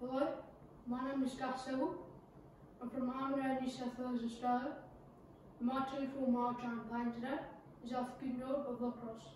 Hello, my name is Gus Sevil. I'm from Armidale, New South Wales, Australia. My 24 mile campaign today is off Good of Lochrosque.